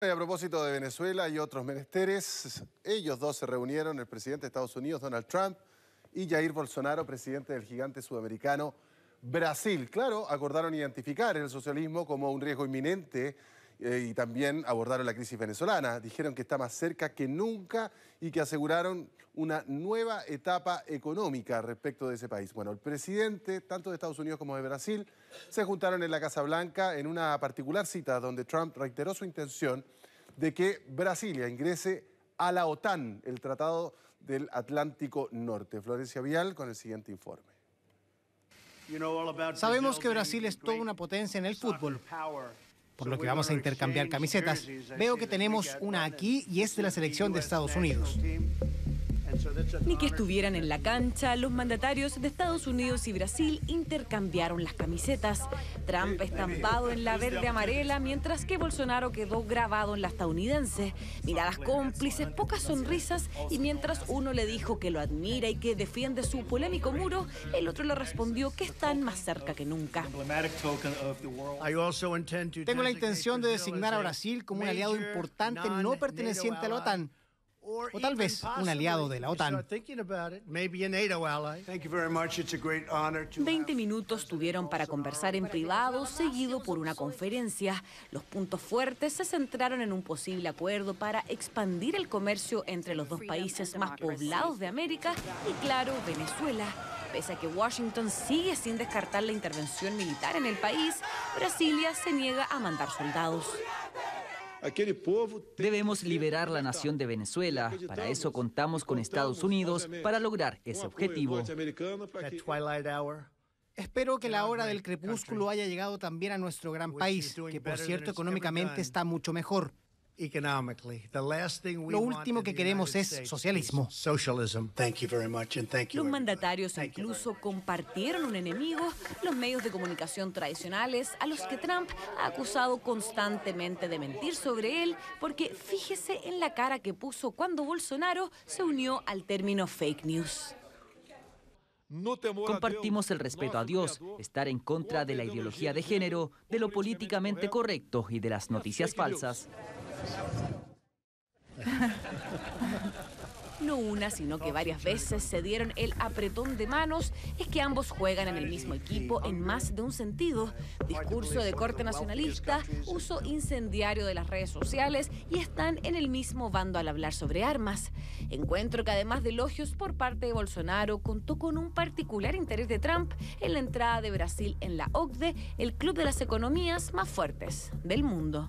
A propósito de Venezuela y otros menesteres, ellos dos se reunieron, el presidente de Estados Unidos, Donald Trump, y Jair Bolsonaro, presidente del gigante sudamericano Brasil. Claro, acordaron identificar el socialismo como un riesgo inminente eh, y también abordaron la crisis venezolana. Dijeron que está más cerca que nunca y que aseguraron una nueva etapa económica respecto de ese país. Bueno, el presidente, tanto de Estados Unidos como de Brasil, se juntaron en la Casa Blanca en una particular cita donde Trump reiteró su intención de que Brasilia ingrese a la OTAN, el Tratado del Atlántico Norte. Florencia Vial con el siguiente informe. Sabemos que Brasil es toda una potencia en el fútbol por lo que vamos a intercambiar camisetas. Veo que tenemos una aquí y es de la selección de Estados Unidos. Ni que estuvieran en la cancha, los mandatarios de Estados Unidos y Brasil intercambiaron las camisetas. Trump estampado en la verde amarela, mientras que Bolsonaro quedó grabado en la estadounidense. Miradas cómplices, pocas sonrisas, y mientras uno le dijo que lo admira y que defiende su polémico muro, el otro le respondió que están más cerca que nunca. Tengo la intención de designar a Brasil como un aliado importante no perteneciente a la OTAN o tal vez un aliado de la OTAN. 20 minutos tuvieron para conversar en privado, seguido por una conferencia. Los puntos fuertes se centraron en un posible acuerdo para expandir el comercio entre los dos países más poblados de América y, claro, Venezuela. Pese a que Washington sigue sin descartar la intervención militar en el país, Brasilia se niega a mandar soldados. Debemos liberar la nación de Venezuela. Para eso contamos con Estados Unidos para lograr ese objetivo. Espero que la hora del crepúsculo haya llegado también a nuestro gran país, que por cierto económicamente está mucho mejor. Lo último que queremos es socialismo. Los mandatarios incluso compartieron un enemigo, los medios de comunicación tradicionales, a los que Trump ha acusado constantemente de mentir sobre él, porque fíjese en la cara que puso cuando Bolsonaro se unió al término fake news. Compartimos el respeto a Dios, estar en contra de la ideología de género, de lo políticamente correcto y de las noticias falsas. No una, sino que varias veces se dieron el apretón de manos. Es que ambos juegan en el mismo equipo en más de un sentido. Discurso de corte nacionalista, uso incendiario de las redes sociales y están en el mismo bando al hablar sobre armas. Encuentro que además de elogios por parte de Bolsonaro, contó con un particular interés de Trump en la entrada de Brasil en la OCDE, el club de las economías más fuertes del mundo.